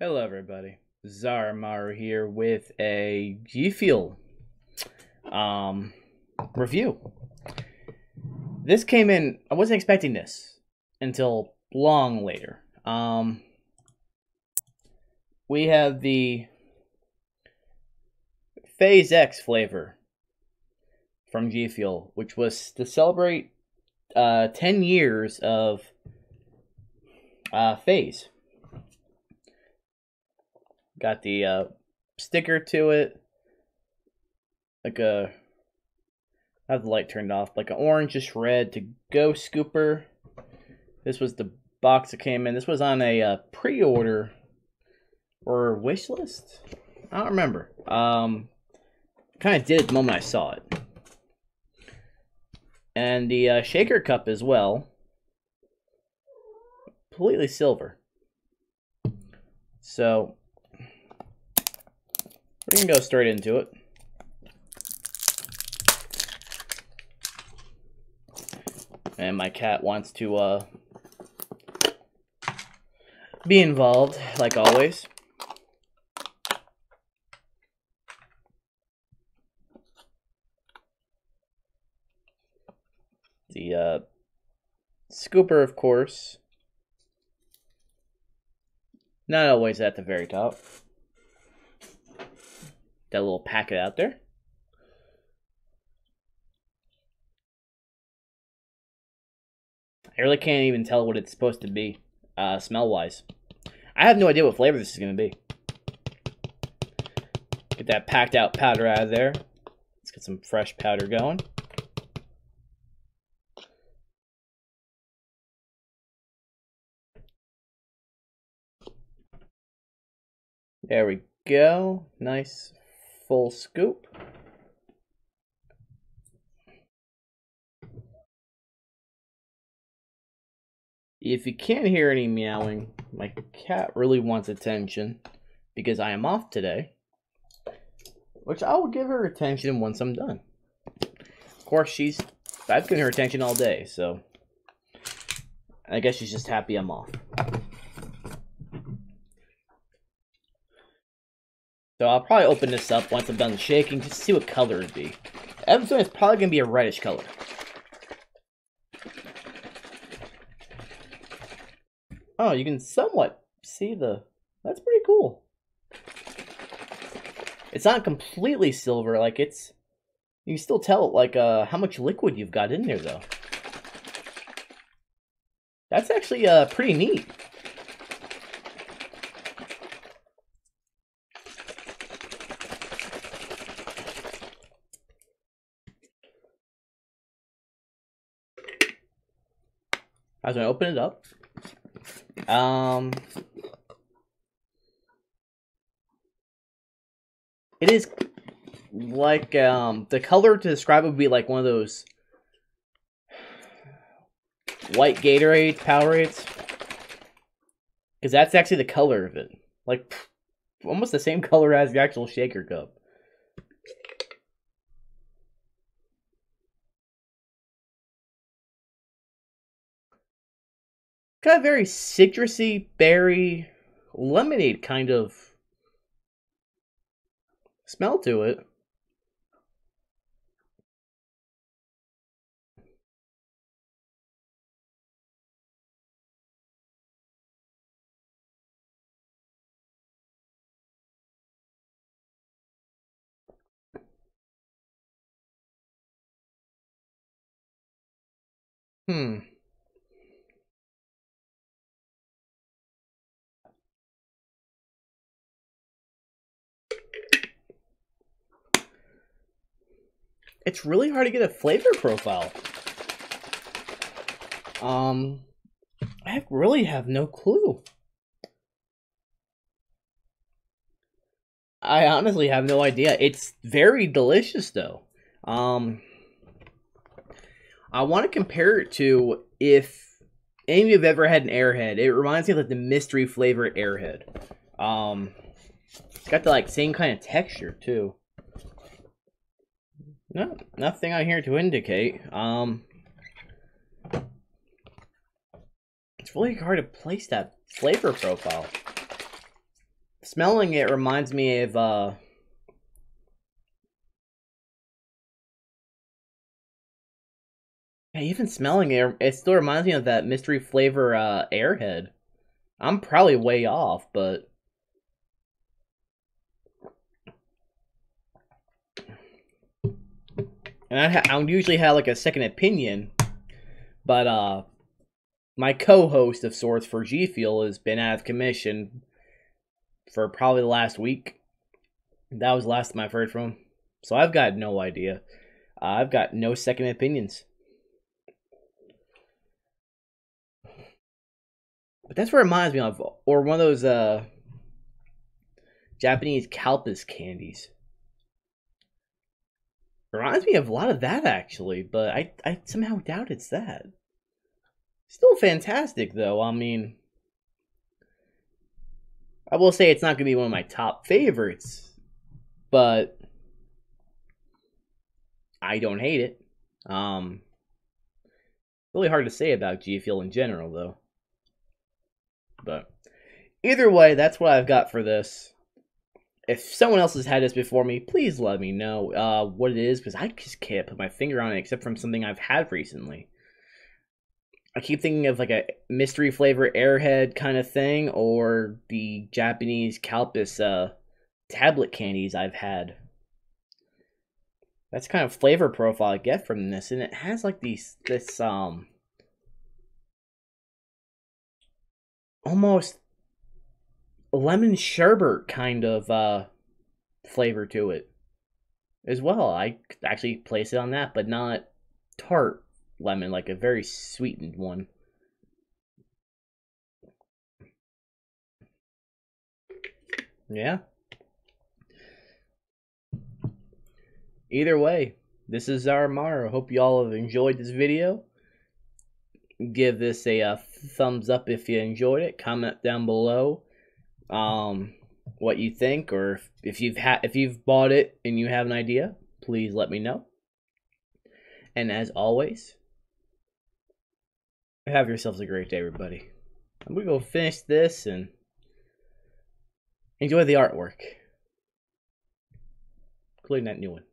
Hello, everybody. Zaramaru here with a G Fuel um, review. This came in, I wasn't expecting this until long later. Um, we have the FaZe X flavor from G Fuel, which was to celebrate uh, 10 years of uh, FaZe. Got the uh, sticker to it, like a. I have the light turned off, like an orangish red to go scooper. This was the box that came in. This was on a uh, pre-order or wish list. I don't remember. Um, kind of did it the moment I saw it. And the uh, shaker cup as well. Completely silver. So we can go straight into it. And my cat wants to uh, be involved, like always. The uh, scooper, of course. Not always at the very top that little packet out there. I really can't even tell what it's supposed to be, uh, smell-wise. I have no idea what flavor this is going to be. Get that packed out powder out of there. Let's get some fresh powder going. There we go. Nice full scoop. If you can't hear any meowing, my cat really wants attention because I am off today. Which I will give her attention once I'm done. Of course, she's I've given her attention all day, so I guess she's just happy I'm off. So I'll probably open this up once I'm done shaking to see what color it'd be. I'm probably going to be a reddish color. Oh, you can somewhat see the... That's pretty cool. It's not completely silver, like it's... You can still tell, like, uh, how much liquid you've got in there, though. That's actually, uh, pretty neat. I was gonna open it up. Um, it is like um the color to describe it would be like one of those white Gatorade Powerades, because that's actually the color of it, like almost the same color as the actual shaker cup. Got a very citrusy berry lemonade kind of smell to it. Hmm. It's really hard to get a flavor profile. Um, I really have no clue. I honestly have no idea. It's very delicious though. Um, I want to compare it to if any of you have ever had an Airhead. It reminds me of like the mystery flavor Airhead. Um, it's got the like same kind of texture too. No, nothing on here to indicate. Um, it's really hard to place that flavor profile. smelling it reminds me of uh even smelling it, it still reminds me of that mystery flavor uh airhead. I'm probably way off, but and I, I usually have like a second opinion, but uh, my co-host of sorts for G Fuel has been out of commission for probably the last week. That was the last time I've heard from him, so I've got no idea. Uh, I've got no second opinions. But that's what reminds me of, or one of those uh Japanese Calpis candies. Reminds me of a lot of that actually, but I I somehow doubt it's that. Still fantastic though. I mean, I will say it's not gonna be one of my top favorites, but I don't hate it. Um, really hard to say about G Fuel in general though. But either way, that's what I've got for this. If someone else has had this before me, please let me know uh, what it is because I just can't put my finger on it except from something I've had recently. I keep thinking of like a mystery flavor airhead kind of thing or the Japanese Calpis uh, tablet candies I've had. That's kind of flavor profile I get from this, and it has like these this um almost lemon sherbet kind of uh, flavor to it as well. I actually place it on that, but not tart lemon, like a very sweetened one. Yeah. Either way, this is Zaramaru. Hope y'all have enjoyed this video give this a, a, uh, thumbs up if you enjoyed it. Comment down below um, what you think, or if you've had if you've bought it and you have an idea, please let me know. And as always, have yourselves a great day, everybody. I'm gonna go finish this and enjoy the artwork, including that new one.